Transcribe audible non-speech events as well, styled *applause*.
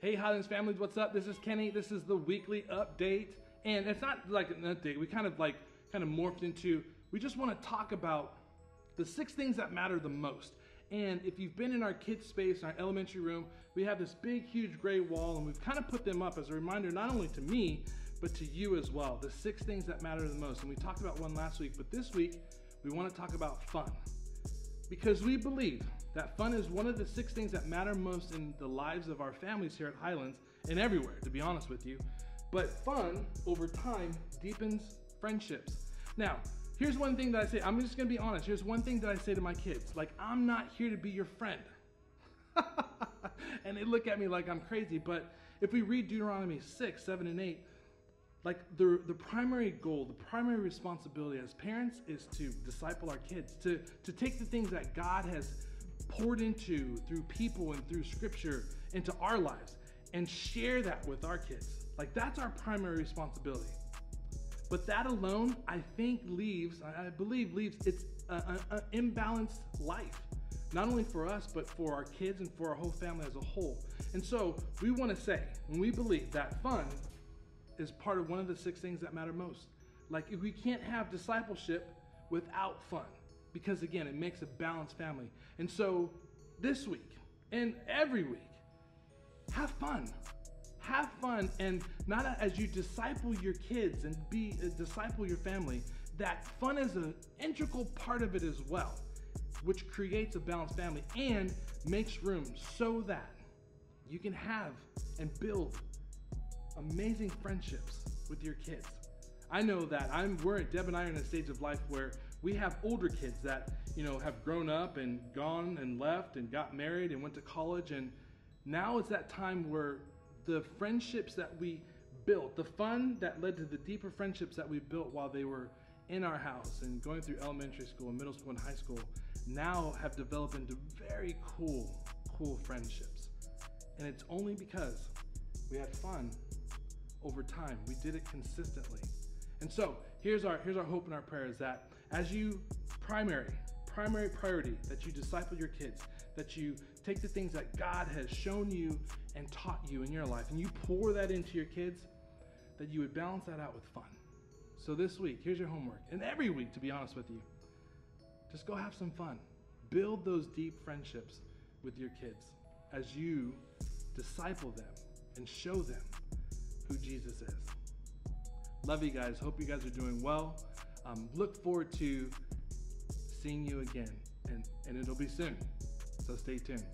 Hey Highlands families, what's up? This is Kenny. This is the weekly update. And it's not like an update. We kind of like kind of morphed into we just want to talk about the six things that matter the most. And if you've been in our kids space, our elementary room, we have this big, huge gray wall, and we've kind of put them up as a reminder not only to me, but to you as well. The six things that matter the most. And we talked about one last week, but this week we want to talk about fun. Because we believe that fun is one of the six things that matter most in the lives of our families here at Highlands and everywhere, to be honest with you. But fun over time deepens friendships. Now, here's one thing that I say, I'm just gonna be honest. Here's one thing that I say to my kids like, I'm not here to be your friend. *laughs* and they look at me like I'm crazy, but if we read Deuteronomy 6, 7, and 8, like the, the primary goal, the primary responsibility as parents is to disciple our kids, to, to take the things that God has poured into through people and through scripture into our lives and share that with our kids. Like that's our primary responsibility. But that alone, I think, leaves, I believe, leaves it's an imbalanced life, not only for us, but for our kids and for our whole family as a whole. And so we want to say, and we believe that fun is part of one of the six things that matter most. Like if we can't have discipleship without fun, because again, it makes a balanced family. And so this week and every week, have fun have fun and not as you disciple your kids and be uh, disciple your family that fun is an integral part of it as well which creates a balanced family and makes room so that you can have and build amazing friendships with your kids i know that i'm we're deb and i are in a stage of life where we have older kids that you know have grown up and gone and left and got married and went to college and now it's that time where the friendships that we built, the fun that led to the deeper friendships that we built while they were in our house and going through elementary school and middle school and high school now have developed into very cool, cool friendships. And it's only because we had fun over time. We did it consistently. And so here's our here's our hope and our prayer is that as you primary primary priority that you disciple your kids, that you take the things that God has shown you and taught you in your life, and you pour that into your kids, that you would balance that out with fun. So this week, here's your homework, and every week, to be honest with you, just go have some fun. Build those deep friendships with your kids as you disciple them and show them. Love you guys. Hope you guys are doing well. Um, look forward to seeing you again, and, and it'll be soon. So stay tuned.